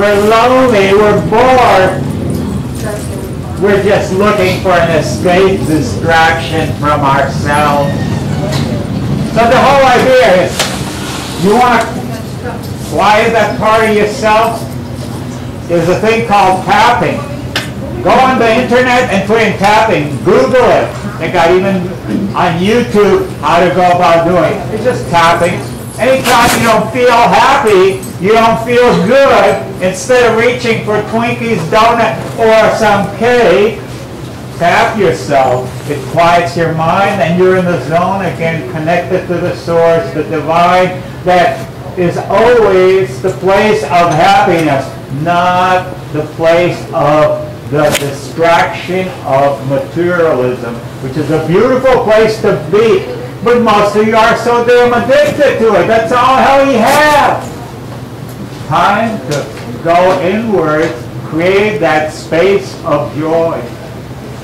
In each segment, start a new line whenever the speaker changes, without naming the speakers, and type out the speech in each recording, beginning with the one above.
we're lonely, we're bored, we're just looking for an escape distraction from ourselves. So the whole idea is, you want to quiet that part of yourself? There's a thing called tapping. Go on the internet and put in tapping. Google it. They got even on YouTube how to go about doing it. It's just tapping. Anytime you don't feel happy, you don't feel good, instead of reaching for Twinkies, donut, or some cake, tap yourself. It quiets your mind and you're in the zone again, connected to the source, the divine that is always the place of happiness, not the place of the distraction of materialism, which is a beautiful place to be. But most of you are so damn addicted to it. That's all hell you have. Time to go inward, create that space of joy.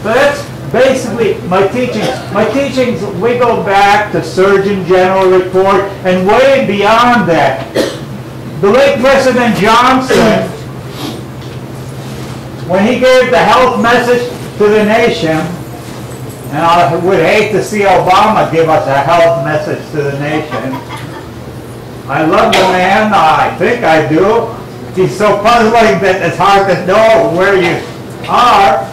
So that's basically my teachings. My teachings, we go back to Surgeon General report and way beyond that. The late President Johnson when he gave the health message to the nation, and I would hate to see Obama give us a health message to the nation. I love the man, I think I do. He's so puzzling that it's hard to know where you are,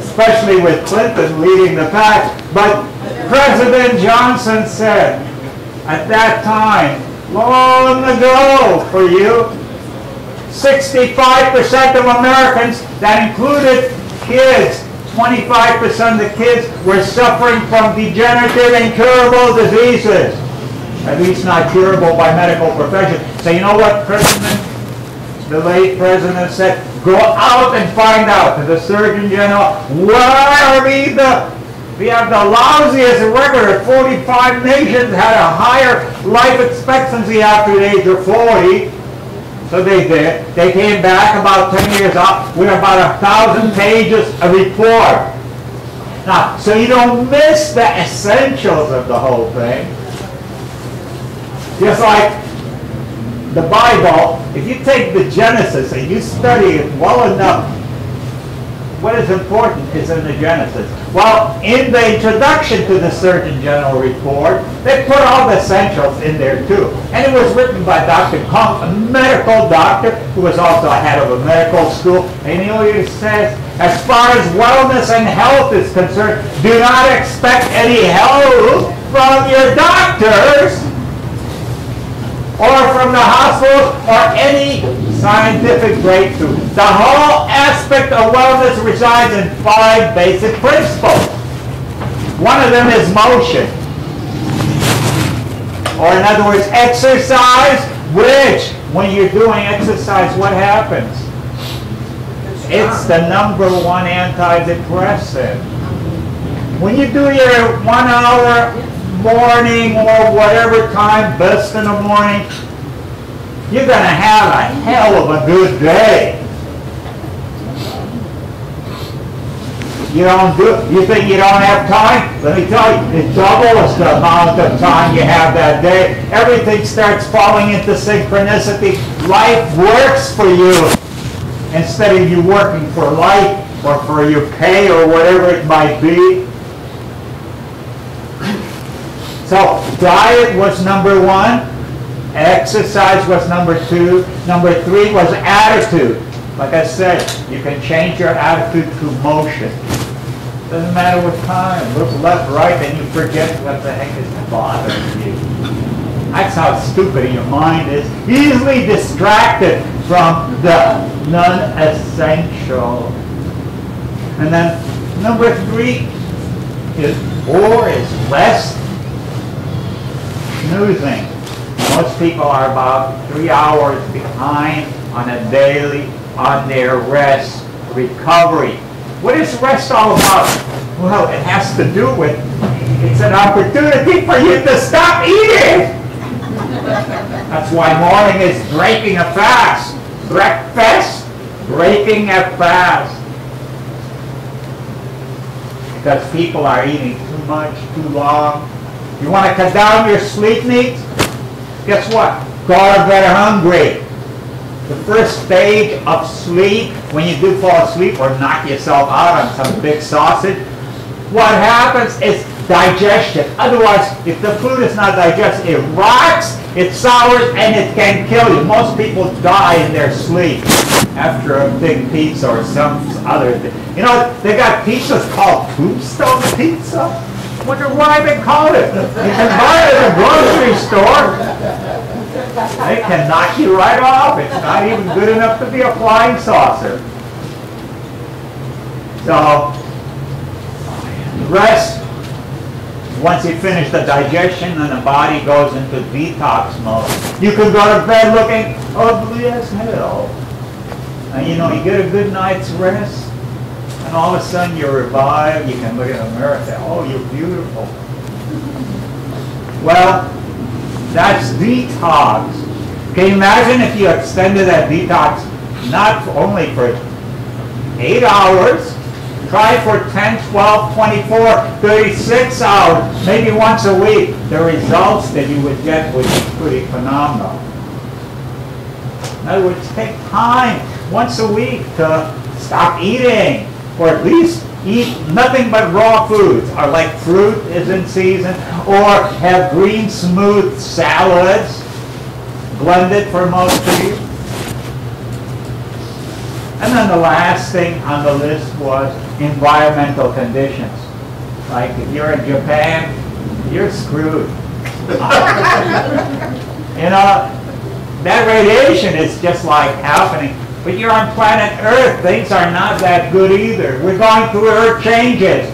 especially with Clinton leading the pack. But President Johnson said at that time, long ago for you, 65% of Americans, that included kids, 25% of the kids were suffering from degenerative incurable diseases. At least not curable by medical profession. So you know what President, the late President said? Go out and find out to the Surgeon General, where are we the we have the lousiest record. 45 nations had a higher life expectancy after the age of 40 so they did. They came back about 10 years up with about a thousand pages of report. Now, so you don't miss the essentials of the whole thing. Just like the Bible, if you take the Genesis and you study it well enough, what is important is in the Genesis. Well, in the introduction to the Surgeon General report, they put all the essentials in there too. And it was written by Dr. Kong, a medical doctor who was also head of a medical school. And he always says, as far as wellness and health is concerned, do not expect any help from your doctors or from the hospital or any scientific breakthrough. The whole aspect of wellness resides in five basic principles. One of them is motion. Or in other words, exercise, which when you're doing exercise, what happens? It's the number one antidepressant. When you do your one hour morning or whatever time, best in the morning, you're going to have a hell of a good day. You don't do it. You think you don't have time? Let me tell you, it doubles the amount of time you have that day. Everything starts falling into synchronicity. Life works for you instead of you working for life or for your pay or whatever it might be. So diet was number one. Exercise was number two. Number three was attitude. Like I said, you can change your attitude to motion. Doesn't matter what time. Look left, right, and you forget what the heck is bothering you. That's how stupid your mind is. Easily distracted from the non-essential. And then number three is or is rest snoozing. Most people are about three hours behind on a daily on their rest recovery. What is rest all about? Well, it has to do with it's an opportunity for you to stop eating. That's why morning is breaking a fast. Breakfast, breaking a fast. Because people are eating too much, too long. You want to cut down your sleep needs? Guess what? To bed hungry. the first stage of sleep, when you do fall asleep or knock yourself out on some big sausage, what happens is digestion. Otherwise, if the food is not digested, it rots, it sours, and it can kill you. Most people die in their sleep after a big pizza or some other thing. You know, they got pizzas called tombstone pizza. Wonder why they call it. You can buy it at a grocery store. They can knock you right off. It's not even good enough to be a flying saucer. So, rest, once you finish the digestion and the body goes into detox mode, you can go to bed looking ugly as hell. And you know, you get a good night's rest, and all of a sudden you're revived. You can look at say, oh, you're beautiful. Well, that's detox. Can you imagine if you extended that detox not only for 8 hours, try for 10, 12, 24, 36 hours, maybe once a week. The results that you would get would be pretty phenomenal. In other words, take time once a week to stop eating, or at least eat nothing but raw foods, or like fruit is in season, or have green smooth salads, blended for most of you. And then the last thing on the list was environmental conditions. Like if you're in Japan, you're screwed. you know, that radiation is just like happening. But you're on planet Earth. Things are not that good either. We're going through Earth changes.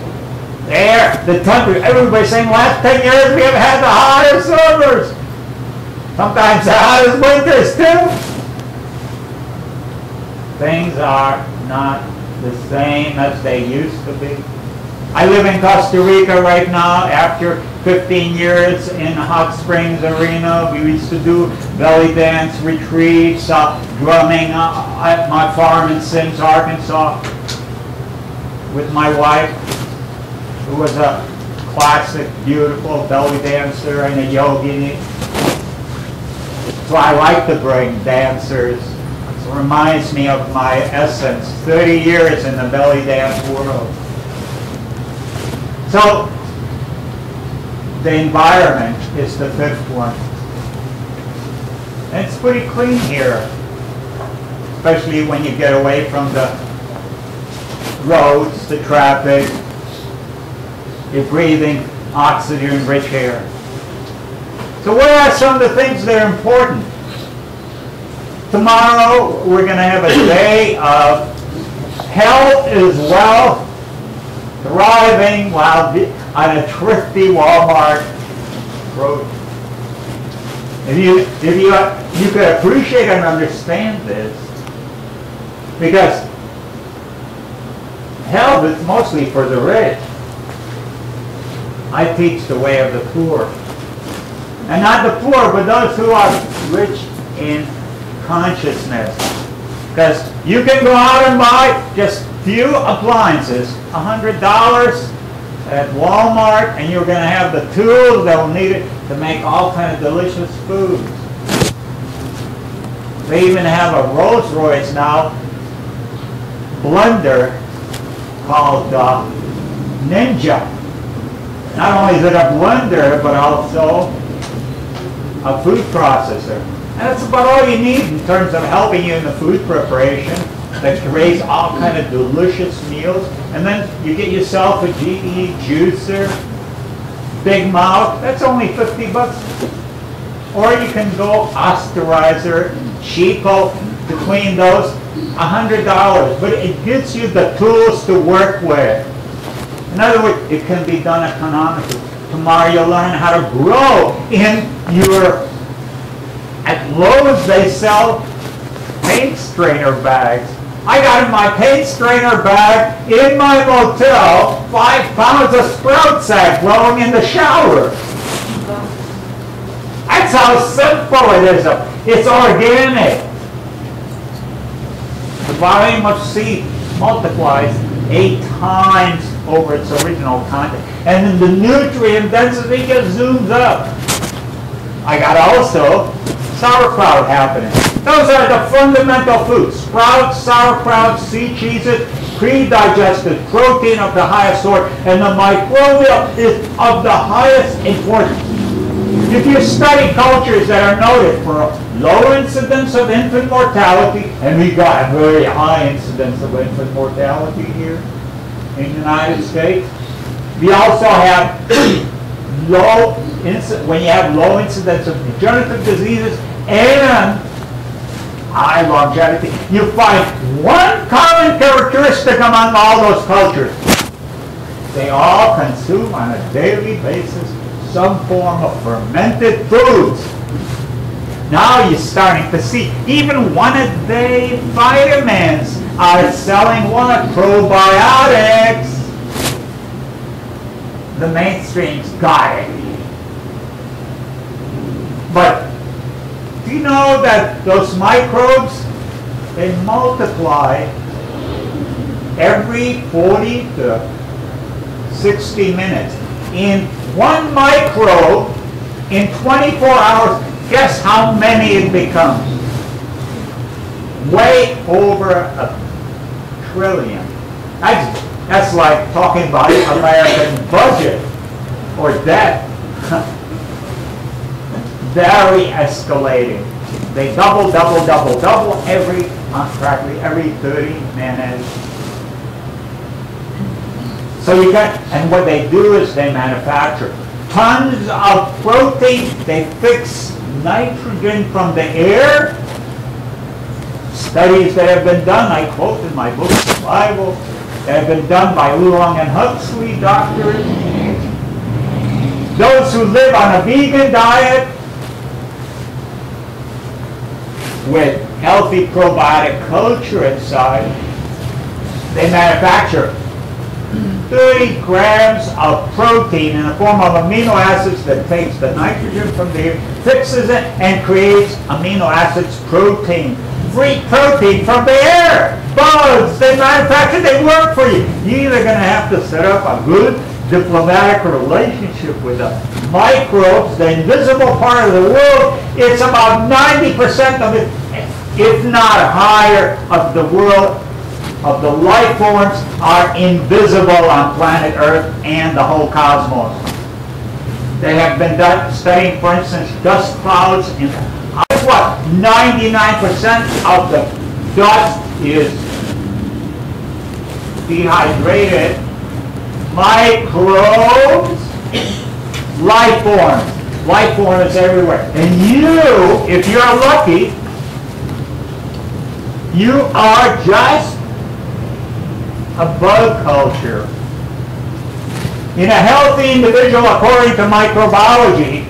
There, the temperature, everybody's saying last 10 years we have had the hottest summers. Sometimes the hottest winters too. Things are not the same as they used to be. I live in Costa Rica right now after 15 years in Hot Springs Arena. We used to do belly dance retreats, uh, drumming uh, at my farm in Sims, Arkansas with my wife, who was a classic, beautiful belly dancer and a yogini. So I like to bring dancers. It reminds me of my essence, 30 years in the belly dance world. So the environment is the fifth one. And it's pretty clean here, especially when you get away from the roads, the traffic. You're breathing oxygen-rich air. So what are some of the things that are important? Tomorrow, we're going to have a day of health is wealth thriving while on a thrifty Walmart road. If you if you you could appreciate and understand this, because health is mostly for the rich. I teach the way of the poor, and not the poor, but those who are rich in consciousness. Because you can go out and buy just few appliances, $100 at Walmart, and you're going to have the tools that will need it to make all kind of delicious foods. They even have a Rolls Royce now blender called uh, Ninja. Not only is it a blender, but also a food processor. And that's about all you need in terms of helping you in the food preparation that creates all kind of delicious meals. And then you get yourself a GE juicer, Big Mouth, that's only 50 bucks. Or you can go Osterizer, Chico, between those, $100. But it gives you the tools to work with. In other words, it can be done economically. Tomorrow you'll learn how to grow in your, at Lowe's they sell paint strainer bags. I got in my paint strainer bag in my motel five pounds of sprout sack growing in the shower. That's how simple it is. It's organic. The volume of seed multiplies eight times over its original content. And then the nutrient density just zooms up. I got also sauerkraut happening. Those are the fundamental foods. Sprouts, sauerkraut, seed cheeses, pre-digested protein of the highest sort, and the microbial is of the highest importance. If you study cultures that are noted for low incidence of infant mortality, and we've got a very high incidence of infant mortality here in the United States, we also have low when you have low incidence of degenerative diseases and high longevity, you find one common characteristic among all those cultures. They all consume on a daily basis some form of fermented foods. Now you're starting to see even one a day vitamins are selling what? Probiotics. The mainstream's got it. But you know that those microbes, they multiply every 40 to 60 minutes. In one microbe, in 24 hours, guess how many it becomes? Way over a trillion. That's, that's like talking about American budget or debt. very escalating. They double, double, double, double every, practically every 30 minutes. So you got, and what they do is they manufacture tons of protein. They fix nitrogen from the air. Studies that have been done, I quote in my book, Survival, that have been done by Oolong and Huxley doctors. Those who live on a vegan diet with healthy probiotic culture inside, they manufacture 30 grams of protein in the form of amino acids that takes the nitrogen from the air, fixes it, and creates amino acids protein. Free protein from the air. Bugs, they manufacture, they work for you. You're either going to have to set up a good diplomatic relationship with the microbes, the invisible part of the world. It's about 90% of it, if not higher, of the world of the life forms are invisible on planet Earth and the whole cosmos. They have been studying, for instance, dust clouds. In, guess what? 99% of the dust is dehydrated microbes, life forms. Life form is everywhere. And you, if you're lucky, you are just a bug culture. In a healthy individual, according to microbiology,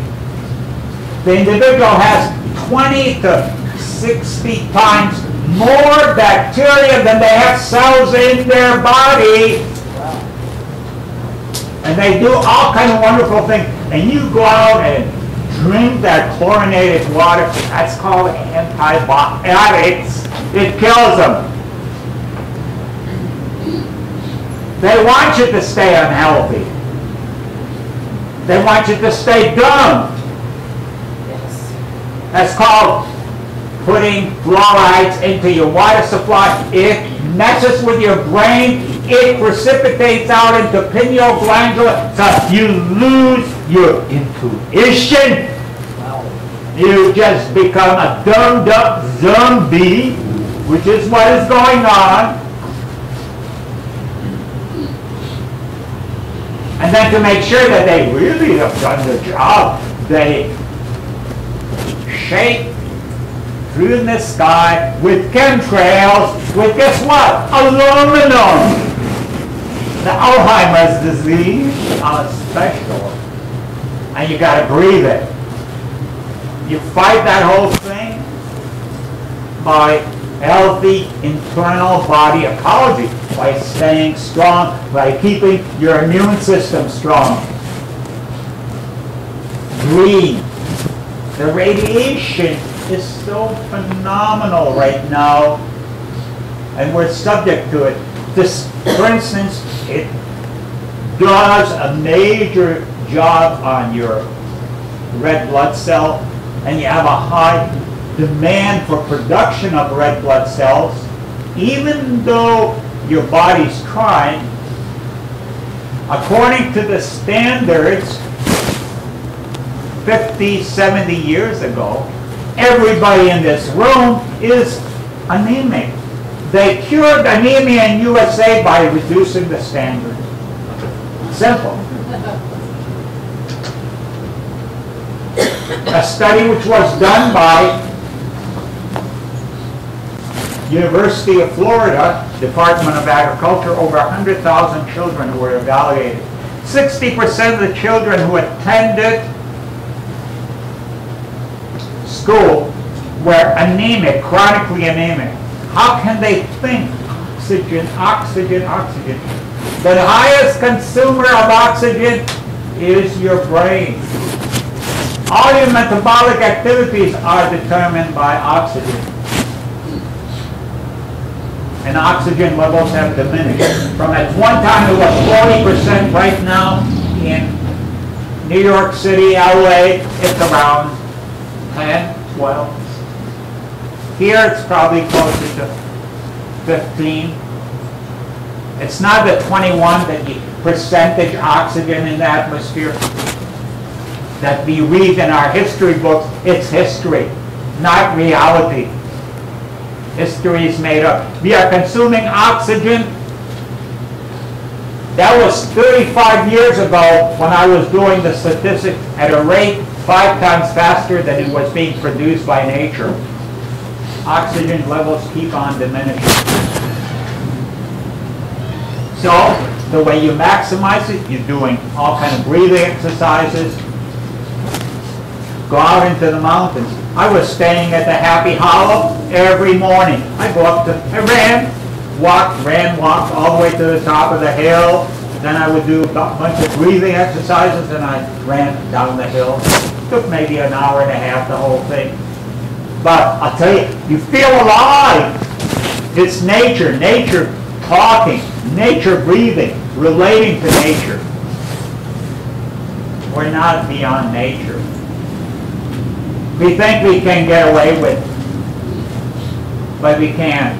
the individual has 20 to 60 times more bacteria than they have cells in their body. And they do all kind of wonderful things. And you go out and drink that chlorinated water. That's called antibiotics. It kills them. They want you to stay unhealthy. They want you to stay dumb. Yes. That's called putting fluorides into your water supply. It messes with your brain. It precipitates out into pineal glandula. So you lose your intuition. You just become a dumbed up zombie, which is what is going on. And then to make sure that they really have done the job, they shape through the sky with chemtrails, with guess what? Aluminum. The Alzheimer's disease are special. And you got to breathe it. You fight that whole thing by healthy internal body ecology by staying strong, by keeping your immune system strong. Green. The radiation is so phenomenal right now, and we're subject to it. This, for instance, it does a major job on your red blood cell, and you have a high demand for production of red blood cells, even though your body's trying, according to the standards 50, 70 years ago, everybody in this room is anemic. They cured anemia in USA by reducing the standard. Simple. A study which was done by University of Florida, Department of Agriculture, over 100,000 children who were evaluated. 60% of the children who attended school were anemic, chronically anemic. How can they think? Oxygen, oxygen, oxygen. The highest consumer of oxygen is your brain. All your metabolic activities are determined by oxygen. And oxygen levels have diminished. From at one time it was 40%, right now in New York City, LA, it's around 10, 12. Here it's probably closer to 15. It's not the 21 that the percentage oxygen in the atmosphere that we read in our history books. It's history, not reality. History is made up. We are consuming oxygen. That was 35 years ago when I was doing the statistics at a rate five times faster than it was being produced by nature. Oxygen levels keep on diminishing. So the way you maximize it, you're doing all kind of breathing exercises. Go out into the mountains. I was staying at the Happy Hollow every morning. I go up to, I ran, walked, ran, walked all the way to the top of the hill. Then I would do a bunch of breathing exercises and I ran down the hill. Took maybe an hour and a half, the whole thing. But I'll tell you, you feel alive. It's nature, nature talking, nature breathing, relating to nature. We're not beyond nature. We think we can get away with it, but we can't.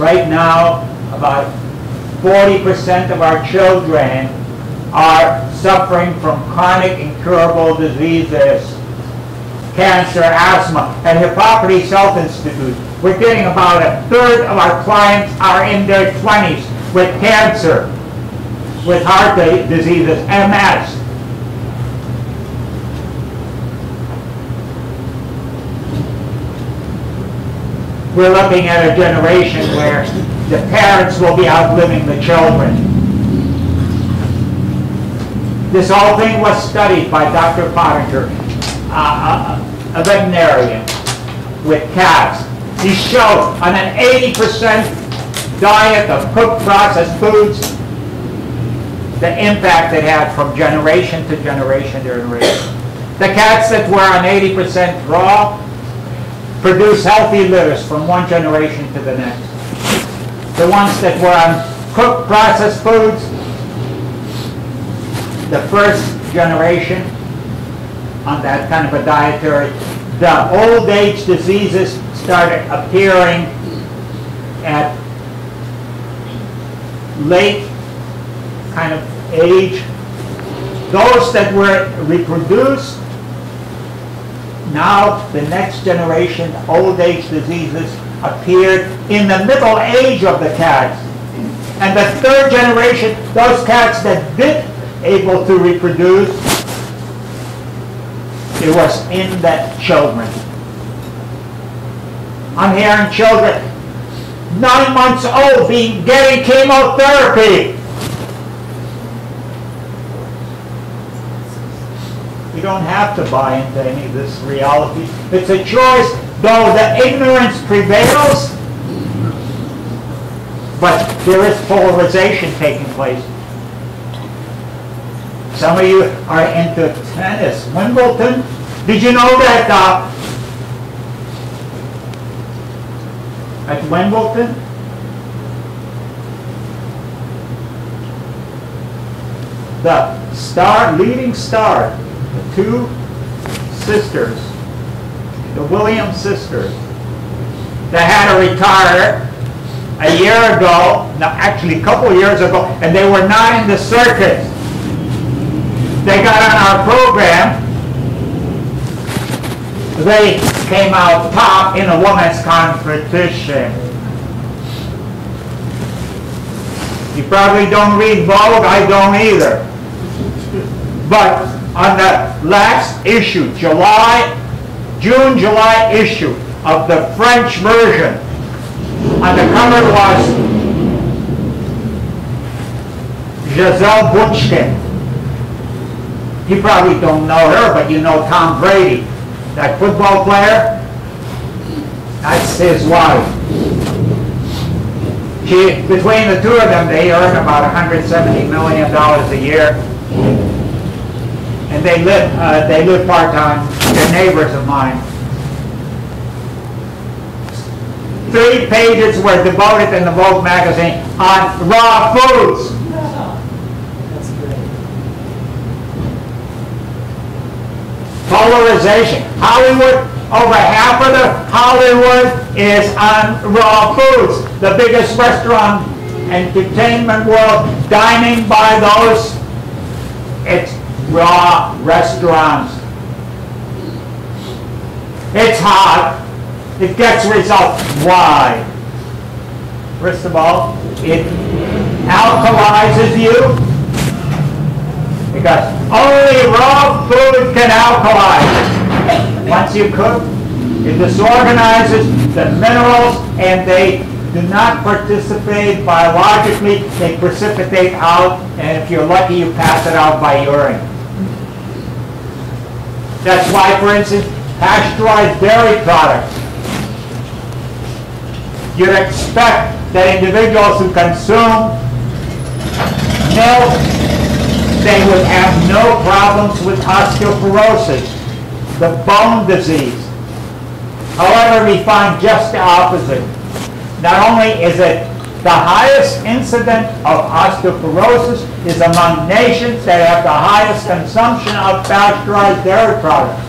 Right now, about 40% of our children are suffering from chronic incurable diseases, cancer, asthma. and Hippocrates Health Institute, we're getting about a third of our clients are in their 20s with cancer, with heart diseases, MS. We're looking at a generation where the parents will be outliving the children. This whole thing was studied by Dr. Pottenger, a veterinarian with cats. He showed on an 80% diet of cooked processed foods the impact it had from generation to generation to generation. The cats that were on 80% raw produce healthy litters from one generation to the next. The ones that were on cooked processed foods, the first generation on that kind of a dietary, the old age diseases started appearing at late kind of age. Those that were reproduced, now the next generation, old age diseases, appeared in the middle age of the cats. And the third generation, those cats that did able to reproduce, it was in that children. I'm hearing children nine months old being getting chemotherapy. We don't have to buy into any of this reality. It's a choice, though the ignorance prevails, but there is polarization taking place. Some of you are into tennis. Wimbledon, did you know that uh, at Wimbledon, the star, leading star, the two sisters, the Williams sisters, that had to retire a year ago, no, actually a couple years ago, and they were not in the circus. They got on our program. They came out top in a women's competition. You probably don't read Vogue, I don't either. But on the last issue, July, June, July issue of the French version, on the cover was Gisele Bündchen. You probably don't know her, but you know Tom Brady, that football player. That's his wife. She, between the two of them, they earn about 170 million dollars a year, and they live uh, they live part time. They're neighbors of mine. Three pages were devoted in the Vogue magazine on raw foods.
That's great.
Polarization. Hollywood, over half of the Hollywood is on raw foods. The biggest restaurant entertainment world, dining by those, it's raw restaurants. It's hot. It gets results. Why? First of all, it alkalizes you because only raw food can alkalize. Once you cook, it disorganizes the minerals and they do not participate biologically. They precipitate out, and if you're lucky, you pass it out by urine. That's why, for instance, pasteurized dairy products. You'd expect that individuals who consume milk they would have no problems with osteoporosis, the bone disease. However, we find just the opposite. Not only is it the highest incident of osteoporosis is among nations that have the highest consumption of pasteurized dairy products.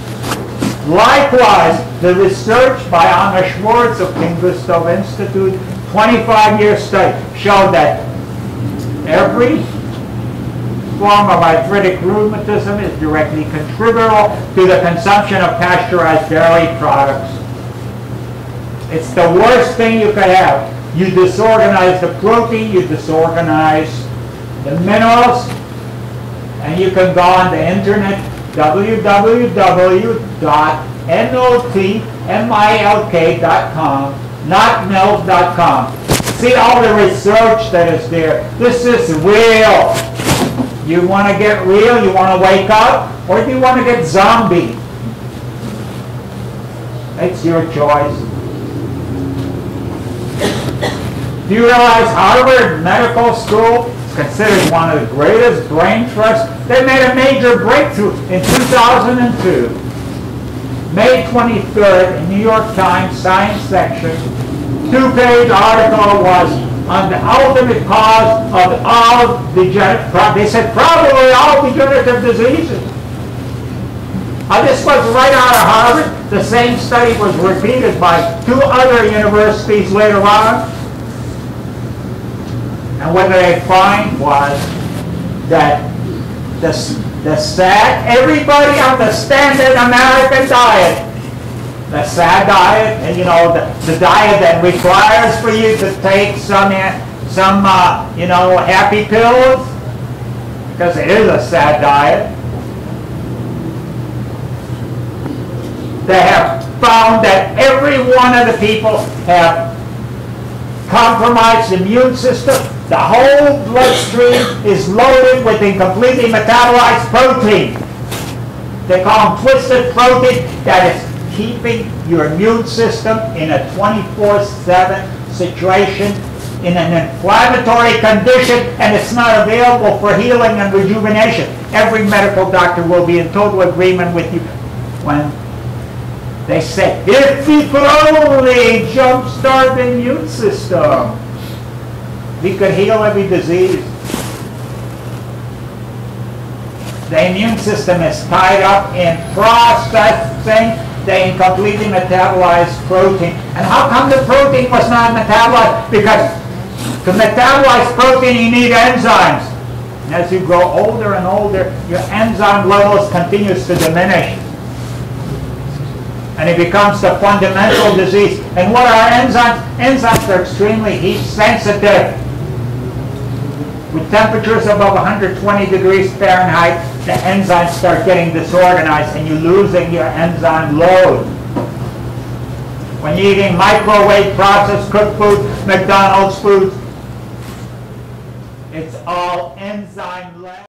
Likewise, the research by Anna Schwartz of King Gustav Institute, 25-year study, showed that every form of arthritic rheumatism is directly contributable to the consumption of pasteurized dairy products. It's the worst thing you could have. You disorganize the protein, you disorganize the minerals, and you can go on the internet, www.notmilk.com, notmilk.com. See all the research that is there. This is real. You want to get real? You want to wake up? Or do you want to get zombie? It's your choice. Do you realize Harvard Medical School is considered one of the greatest brain trusts? They made a major breakthrough in 2002. May 23rd, in New York Times Science section, two-page article was on the ultimate cause of all degenerative, they said probably all degenerative diseases. Uh, this was right out of Harvard. The same study was repeated by two other universities later on. And what they find was that the, the SAD, everybody on the standard American diet, the SAD diet, and you know, the, the diet that requires for you to take some, uh, some uh, you know, happy pills, because it is a SAD diet. They have found that every one of the people have compromised immune system. The whole bloodstream is loaded with incompletely metabolized protein. They call them twisted protein that is keeping your immune system in a 24-7 situation in an inflammatory condition and it's not available for healing and rejuvenation. Every medical doctor will be in total agreement with you when they say, if we only jumpstart the immune system, we could heal every disease. The immune system is tied up in processing they incompletely metabolized protein. And how come the protein was not metabolized? Because to metabolize protein, you need enzymes. And as you grow older and older, your enzyme levels continues to diminish. And it becomes a fundamental disease. And what are enzymes? Enzymes are extremely heat sensitive. With temperatures above 120 degrees Fahrenheit, the enzymes start getting disorganized and you're losing your enzyme load. When you're eating microwave processed cooked food, McDonald's food, it's all enzyme.